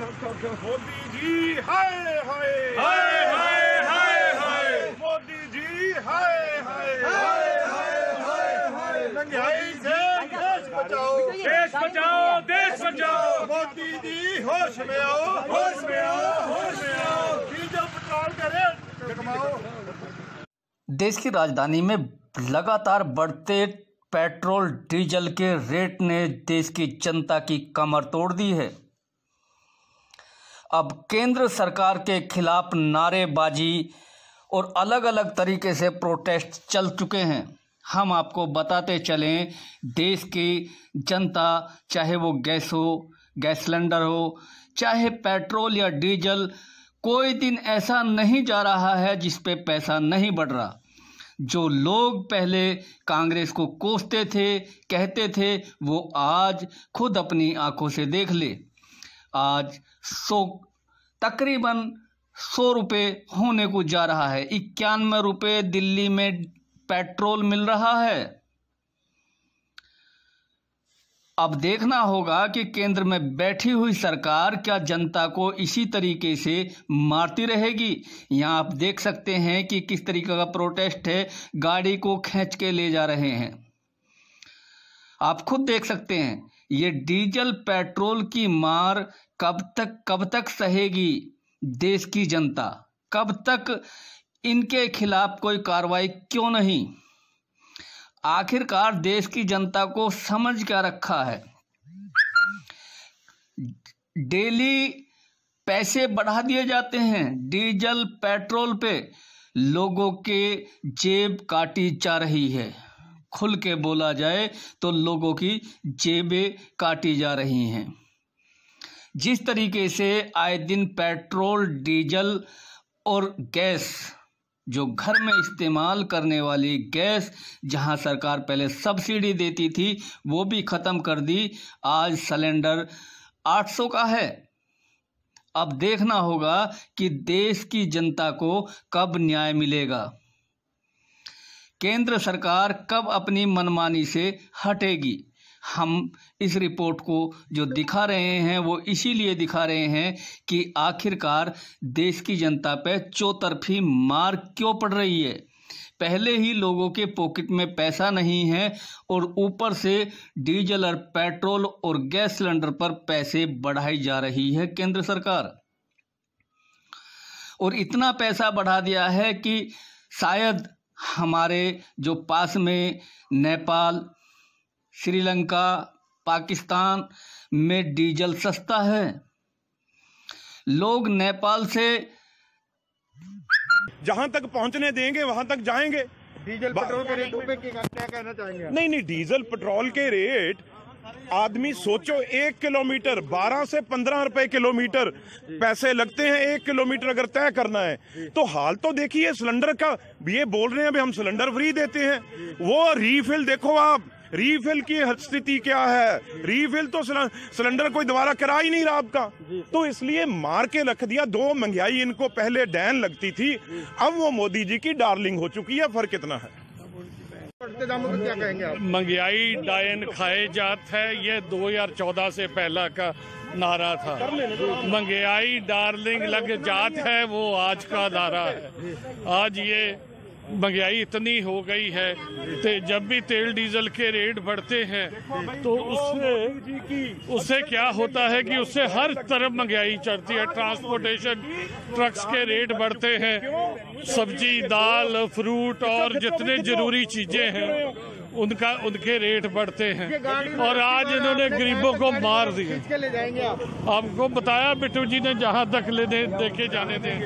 मोदी जी हाय हाय हाय हाय हाय हाय मोदी जी हाय हाय हाय हाय हाय महँगाई से देश बचाओ देश बचाओ देश बचाओ मोदी जी होश में आओ होश में आओ होश में आओ डीजल पेट्रोल का रेट कमाओ देश की राजधानी में लगातार बढ़ते पेट्रोल, डीजल के रेट ने देश की जनता की कमर तोड़ दी है। अब केंद्र सरकार के खिलाफ नारेबाजी और अलग अलग तरीके से प्रोटेस्ट चल चुके हैं। हम आपको बताते चलें, देश की जनता, चाहे वो गैस हो, गैस सिलेंडर हो, चाहे पेट्रोल या डीजल, कोई दिन ऐसा नहीं जा रहा है जिस पे पैसा नहीं बढ़ रहा। जो लोग पहले कांग्रेस को कोसते थे, कहते थे, वो आज खुद अपनी आँखों से देख ले। आज सौ, तकरीबन सौ रुपये होने को जा रहा है। इक्यानवे रुपये दिल्ली में पेट्रोल मिल रहा है। अब देखना होगा कि केंद्र में बैठी हुई सरकार क्या जनता को इसी तरीके से मारती रहेगी। यहाँ आप देख सकते हैं कि किस तरीके का प्रोटेस्ट है। गाड़ी को खींच के ले जा रहे हैं। आप खुद देख सकते हैं, ये डीजल पेट्रोल की मार कब तक कब तक सहेगी देश की जनता? कब तक इनके खिलाफ कोई कार्रवाई क्यों नहीं? आखिरकार देश की जनता को समझ क्या रखा है? डेली पैसे बढ़ा दिए जाते हैं डीजल पेट्रोल पे, लोगों के जेब काटी जा रही है। खुल के बोला जाए तो लोगों की जेबें काटी जा रही हैं। जिस तरीके से आए दिन पेट्रोल, डीजल और गैस, जो घर में इस्तेमाल करने वाली गैस जहाँ सरकार पहले सब्सिडी देती थी, वो भी ख़त्म कर दी। आज सिलेंडर 800 का है। अब देखना होगा कि देश की जनता को कब न्याय मिलेगा। केंद्र सरकार कब अपनी मनमानी से हटेगी? हम इस रिपोर्ट को जो दिखा रहे हैं, वो इसीलिए दिखा रहे हैं कि आखिरकार देश की जनता पे चौतरफी मार क्यों पड़ रही है? पहले ही लोगों के पॉकेट में पैसा नहीं है और ऊपर से डीजल और पेट्रोल और गैस सिलेंडर पर पैसे बढ़ाई जा रही है केंद्र सरकार। और इतना पैसा बढ़ा दिया है कि शायद हमारे जो पास में नेपाल श्रीलंका पाकिस्तान में डीजल सस्ता है। लोग नेपाल से जहाँ तक पहुँचने देंगे वहाँ तक जाएँगे। डीजल पेट्रोल के रेट पे क्या क्या कहना चाहेंगे नहीं नहीं डीजल पेट्रोल के रेट आदमी, सोचो, एक किलोमीटर 12 से 15 रुपए किलोमीटर पैसे लगते हैं, एक किलोमीटर अगर तय करना है। तो हाल तो देखिए, सिलेंडर का, ये बोल रहे हैं, अभी हम सिलेंडर फ्री देते हैं। वो रीफिल देखो आप, रीफिल की स्थिति क्या है? रीफिल तो सिलेंडर कोई दोबारा करा ही नहीं रहा आपका। तो इसलिए मार के रख दिया, दो महँगाई इनको पहले डैन लगती थी। अब वो मोदी जी की डार्लिंग हो चुकी है, फ़र्क कितना है। बढ़ते दामों पे क्या कहेंगे आप? महँगाई डायन खाए जात है, ये 2014 से पहला का नारा था। महँगाई डार्लिंग लग जात है, वो आज का नारा है। आज ये महँगाई इतनी हो गई है ते जब भी तेल डीजल के रेट बढ़ते हैं तो उससे उससे क्या होता है कि उससे हर तरफ़ महँगाई चढ़ती है। ट्रांसपोर्टेशन ट्रक्स के रेट बढ़ते हैं। सब्ज़ी, दाल, फ्रूट और जितने ज़रूरी चीज़ें हैं, उनका उनके रेट बढ़ते हैं। और आज इन्होंने गरीबों को मार दिया। आपको बताया बिट्टू जी ने जहाँ तक लेने देखे जाने दें।